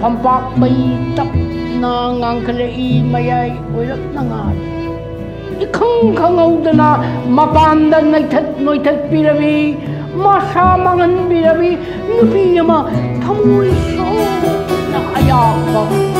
pampak bay tap na ngang kalai mayay oilak na nga ikhang na mapanda naithat noithat pirabi, masamangan pirabi, nupi ama thamoy so na ayaka kung